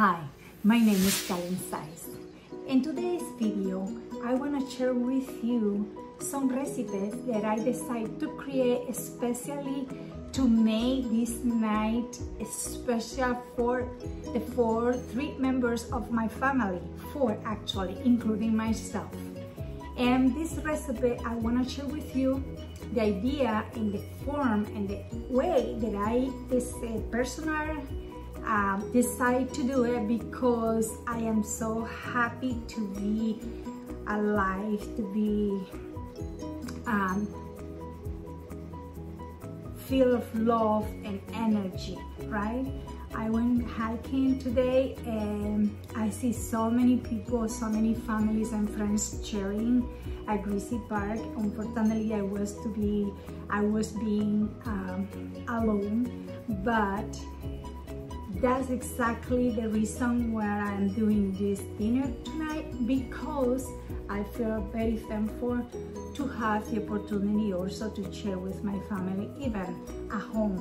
Hi, my name is Kalent Zaiz. In today's video, I want to share with you some recipes that I decided to create especially to make this night special for the four, three members of my family, four actually, including myself. And this recipe, I want to share with you the idea and the form and the way that I, this personal um, decide to do it because I am so happy to be alive, to be um, feel of love and energy, right? I went hiking today and I see so many people, so many families and friends cheering at Gracie Park. Unfortunately, I was to be, I was being um, alone, but that's exactly the reason why I'm doing this dinner tonight because I feel very thankful to have the opportunity also to share with my family even at home.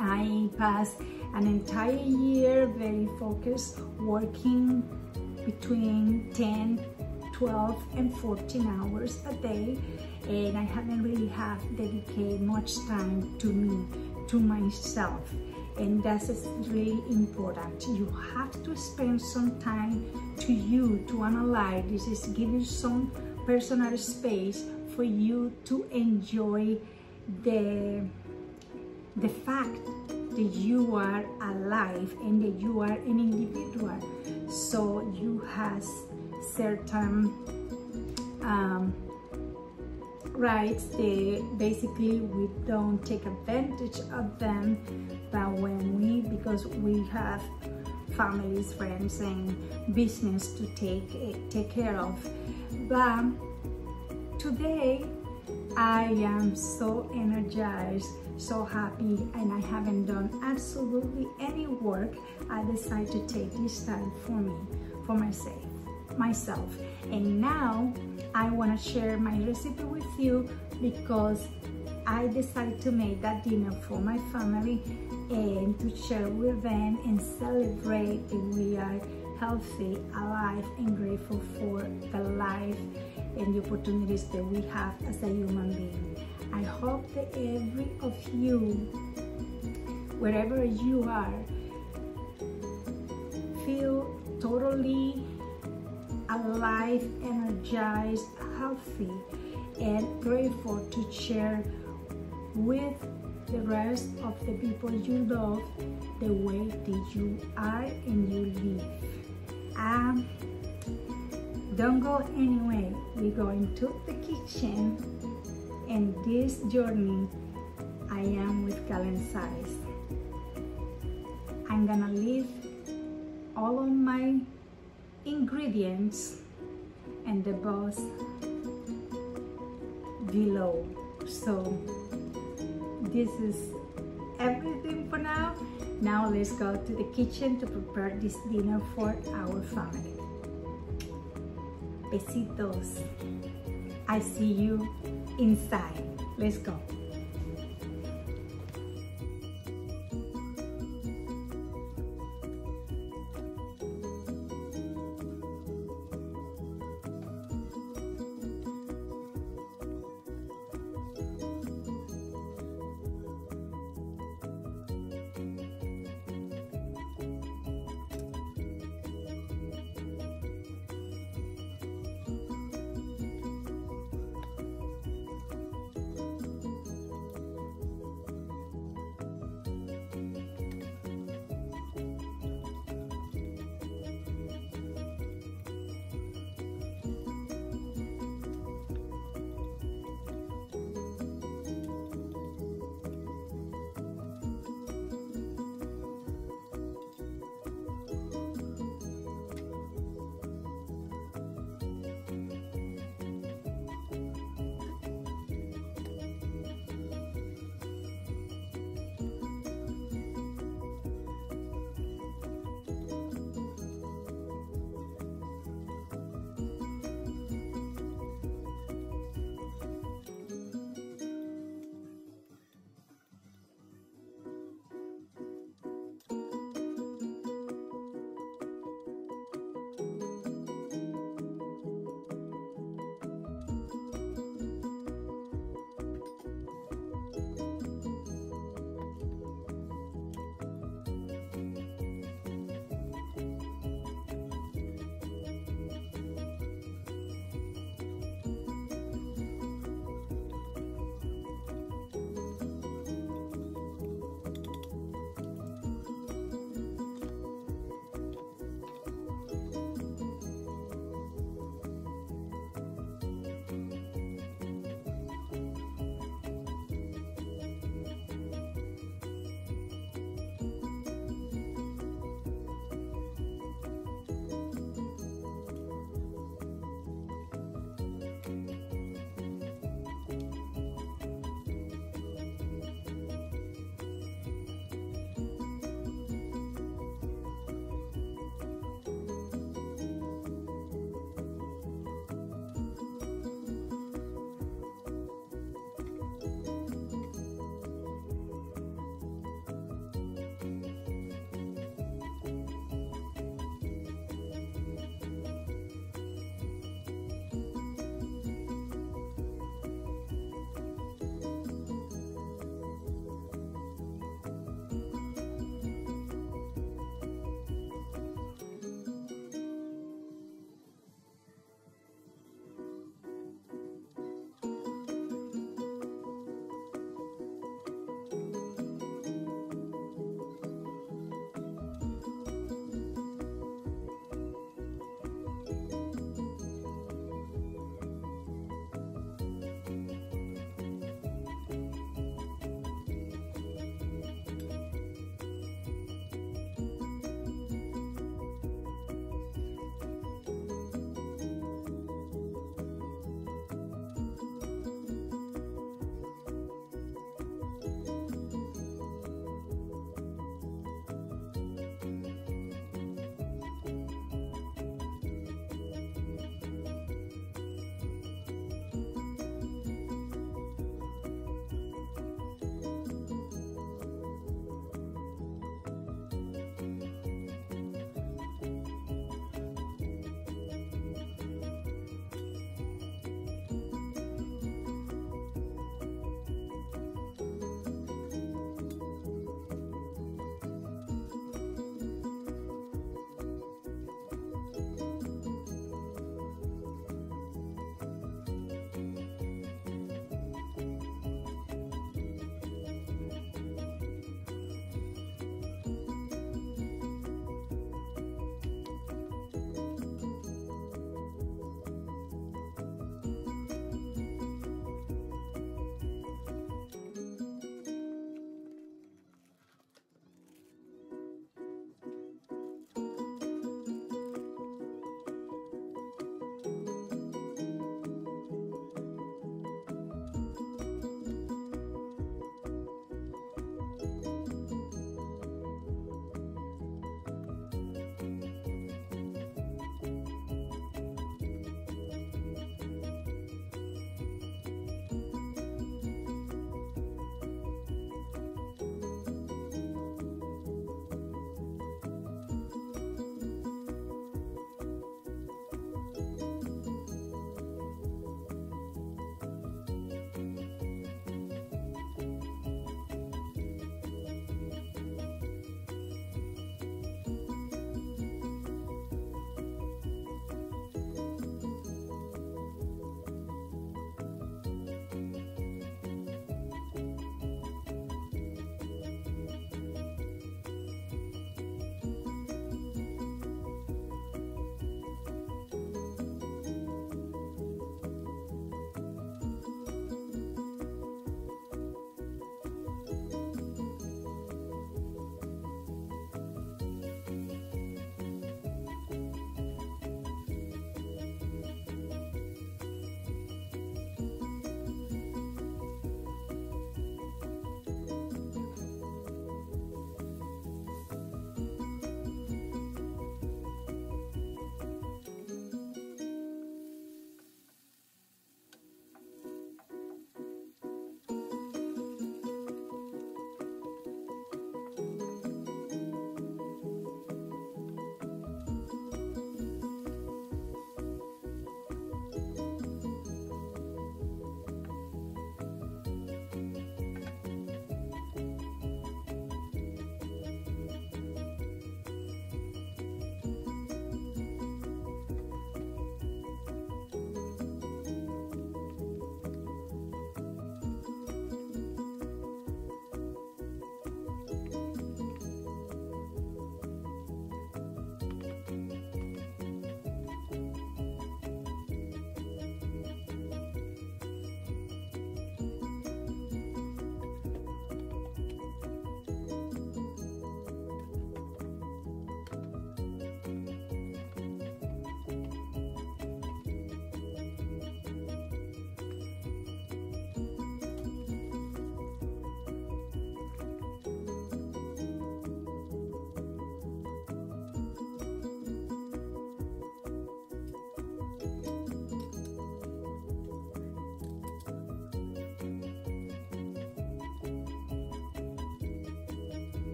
I passed an entire year very focused working between 10 12 and 14 hours a day and I haven't really have dedicated much time to me to myself and that is really important. You have to spend some time to you to analyze. This is giving some personal space for you to enjoy the the fact that you are alive and that you are an individual. So you have certain um, rights they basically we don't take advantage of them but when we because we have families friends and business to take eh, take care of. But today I am so energized so happy and I haven't done absolutely any work. I decided to take this time for me for myself myself. And now I want to share my recipe with you because I decided to make that dinner for my family and to share with them and celebrate that we are healthy, alive and grateful for the life and the opportunities that we have as a human being. I hope that every of you, wherever you are, feel totally alive, energized, healthy, and grateful to share with the rest of the people you love the way that you are and you live. Um, don't go anywhere. We're going to the kitchen and this journey I am with Kalent Zaiz. I'm gonna leave all of my ingredients and the box below so this is everything for now. Now let's go to the kitchen to prepare this dinner for our family. Besitos. I see you inside. Let's go